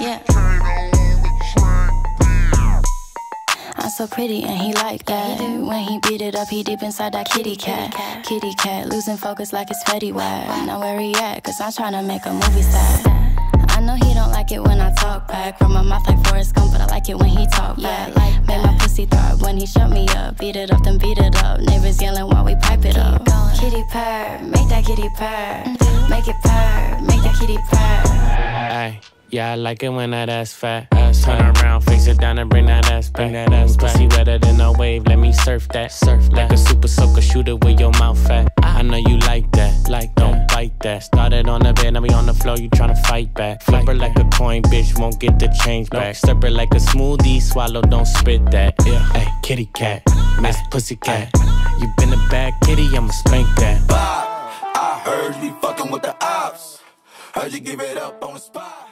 Yeah. I'm so pretty and he like that. Yeah, he when he beat it up, he deep inside that kitty cat. kitty cat. Kitty cat, losing focus like it's Fetty Wap. Now where he at? Cause I'm trying to make a movie set. I know he don't like it when I talk back. From my mouth like Forrest Gump, but I like it when he talk back. Yeah, like Make my pussy throb when he shut me up. Beat it up, then beat it up. Neighbors yelling while we pipe it Keep up. Going. Kitty purr, make that kitty purr. Mm-hmm. Make it purr, make that kitty purr. Yeah, I like it when that ass fat. Ass Turn around, face it down, and bring that ass back. Bring that ass back. Pussy wetter than a wave, let me surf that. Surf like a super soaker, shoot it with your mouth fat. Ah. I know you like that, like don't bite that. Started on the bed, now we on the floor, you tryna fight back. Flip her like a coin, bitch, won't get the change back. Stir her like a smoothie, swallow, don't spit that. Yeah, hey, kitty cat, miss pussy cat. You been a bad kitty, I'ma spank that. Bob, I heard you be fucking with the ops. Heard you give it up on the spot.